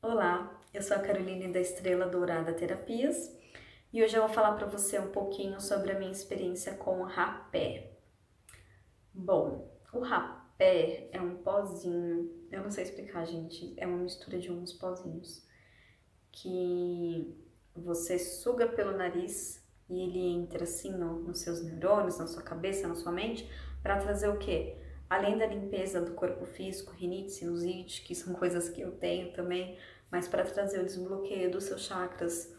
Olá, eu sou a Caroline da Estrela Dourada Terapias e hoje eu vou falar para você um pouquinho sobre a minha experiência com o rapé. Bom, o rapé é um pozinho, eu não sei explicar, gente, é uma mistura de uns pozinhos que você suga pelo nariz e ele entra assim no, nos seus neurônios, na sua cabeça, na sua mente, para trazer o quê? Além da limpeza do corpo físico, rinite, sinusite, que são coisas que eu tenho também, mas para trazer o desbloqueio dos seus chakras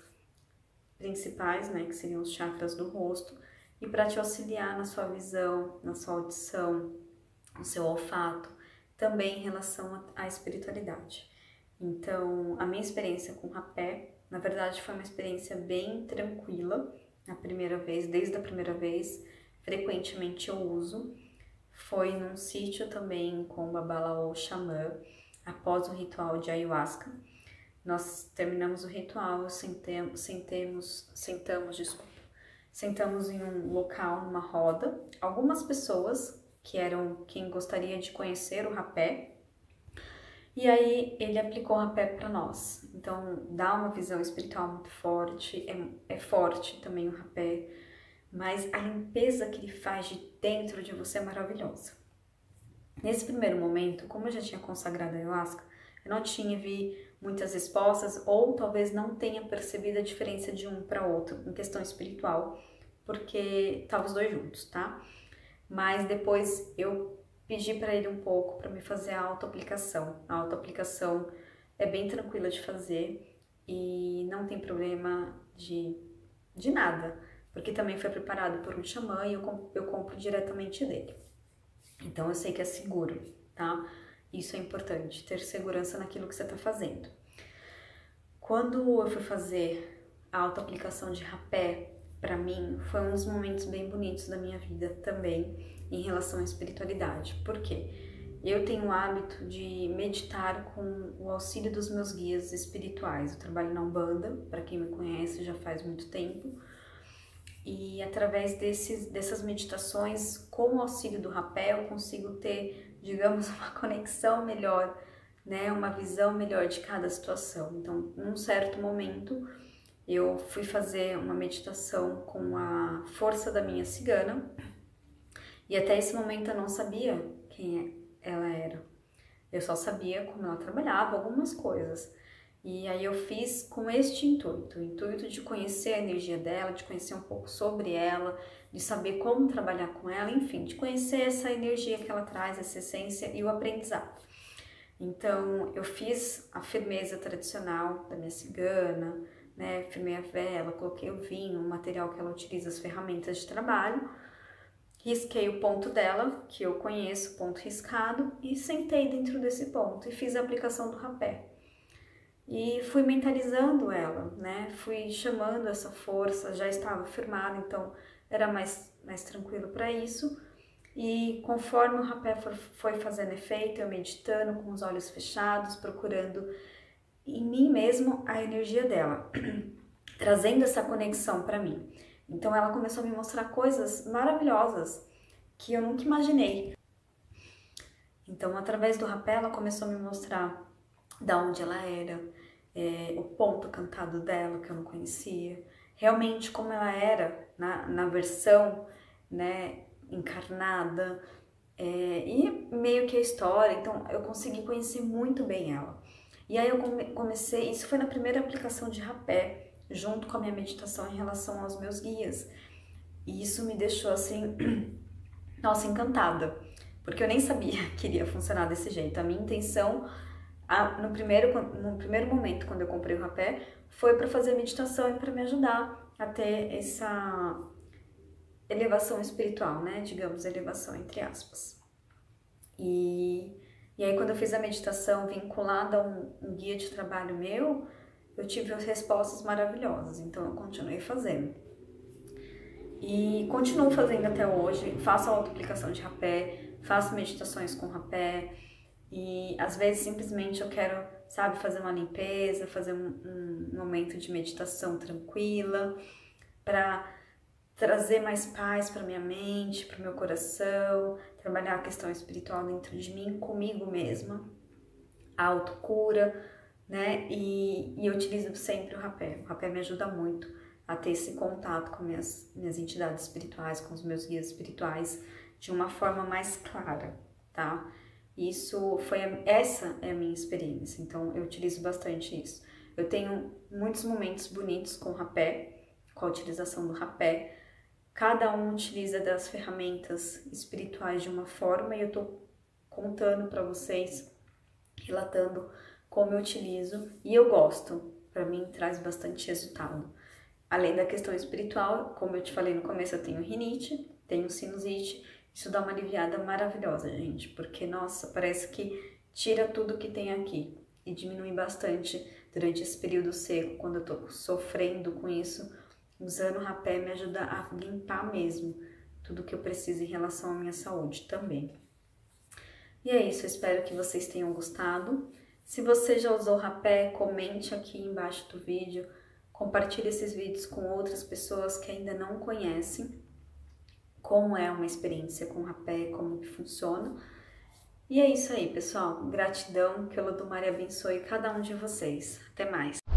principais, né, que seriam os chakras do rosto, e para te auxiliar na sua visão, na sua audição, no seu olfato, também em relação à espiritualidade. Então, a minha experiência com rapé, na verdade, foi uma experiência bem tranquila, a primeira vez, desde a primeira vez, frequentemente eu uso, foi num sítio também com o Babalaô Xamã, após o ritual de ayahuasca. Nós terminamos o ritual, sentemos, sentemos, sentamos, desculpa, sentamos em um local, numa roda. Algumas pessoas que eram quem gostaria de conhecer o rapé, e aí ele aplicou o rapé para nós. Então dá uma visão espiritual muito forte, é, é forte também o rapé mas a limpeza que ele faz de dentro de você é maravilhosa. Nesse primeiro momento, como eu já tinha consagrado a ayahuasca, eu não tinha vi muitas respostas ou talvez não tenha percebido a diferença de um para outro em questão espiritual, porque estavam os dois juntos, tá? Mas depois eu pedi para ele um pouco para me fazer a autoaplicação. A autoaplicação é bem tranquila de fazer e não tem problema de, de nada porque também foi preparado por um xamã e eu, eu compro diretamente dele. Então eu sei que é seguro, tá? Isso é importante, ter segurança naquilo que você está fazendo. Quando eu fui fazer a autoaplicação de rapé, para mim, foi um dos momentos bem bonitos da minha vida também em relação à espiritualidade. Por quê? Eu tenho o hábito de meditar com o auxílio dos meus guias espirituais. Eu trabalho na Umbanda, para quem me conhece já faz muito tempo e através desses, dessas meditações, com o auxílio do rapé, eu consigo ter, digamos, uma conexão melhor, né, uma visão melhor de cada situação. Então, num certo momento, eu fui fazer uma meditação com a força da minha cigana e até esse momento eu não sabia quem ela era. Eu só sabia como ela trabalhava, algumas coisas. E aí eu fiz com este intuito, o intuito de conhecer a energia dela, de conhecer um pouco sobre ela, de saber como trabalhar com ela, enfim, de conhecer essa energia que ela traz, essa essência e o aprendizado. Então eu fiz a firmeza tradicional da minha cigana, né, firmei a vela, coloquei o vinho, o material que ela utiliza, as ferramentas de trabalho, risquei o ponto dela, que eu conheço, ponto riscado, e sentei dentro desse ponto e fiz a aplicação do rapé e fui mentalizando ela, né? Fui chamando essa força, já estava firmada, então era mais, mais tranquilo para isso. E conforme o rapé foi fazendo efeito, eu meditando com os olhos fechados, procurando em mim mesmo a energia dela, trazendo essa conexão para mim. Então ela começou a me mostrar coisas maravilhosas que eu nunca imaginei. Então, através do rapé, ela começou a me mostrar da onde ela era, é, o ponto cantado dela que eu não conhecia, realmente como ela era na, na versão né, encarnada é, e meio que a história, então eu consegui conhecer muito bem ela. E aí eu come, comecei, isso foi na primeira aplicação de rapé, junto com a minha meditação em relação aos meus guias. E isso me deixou assim, nossa, encantada, porque eu nem sabia que iria funcionar desse jeito. A minha intenção no, primeiro, no primeiro momento, quando eu comprei o rapé, foi para fazer meditação e para me ajudar a ter essa elevação espiritual, né? Digamos, elevação entre aspas. E, e aí, quando eu fiz a meditação vinculada a um, um guia de trabalho meu, eu tive respostas maravilhosas, então eu continuei fazendo. E continuo fazendo até hoje, faço a auto-aplicação de rapé, faço meditações com rapé, e às vezes simplesmente eu quero, sabe, fazer uma limpeza, fazer um, um momento de meditação tranquila, para trazer mais paz para minha mente, para o meu coração, trabalhar a questão espiritual dentro de mim, comigo mesma, a autocura, né? E, e eu utilizo sempre o rapé. O rapé me ajuda muito a ter esse contato com minhas, minhas entidades espirituais, com os meus guias espirituais, de uma forma mais clara, tá? Isso foi essa é a minha experiência, então eu utilizo bastante isso. Eu tenho muitos momentos bonitos com rapé, com a utilização do rapé. Cada um utiliza das ferramentas espirituais de uma forma e eu tô contando para vocês, relatando como eu utilizo e eu gosto. Para mim traz bastante resultado. Além da questão espiritual, como eu te falei no começo, eu tenho rinite, tenho sinusite. Isso dá uma aliviada maravilhosa, gente, porque nossa, parece que tira tudo que tem aqui e diminui bastante durante esse período seco, quando eu tô sofrendo com isso. Usando o rapé me ajuda a limpar mesmo tudo que eu preciso em relação à minha saúde também. E é isso, espero que vocês tenham gostado. Se você já usou rapé, comente aqui embaixo do vídeo Compartilhe esses vídeos com outras pessoas que ainda não conhecem como é uma experiência com rapé, como que funciona. E é isso aí, pessoal. Gratidão, que o Lodumare abençoe cada um de vocês. Até mais!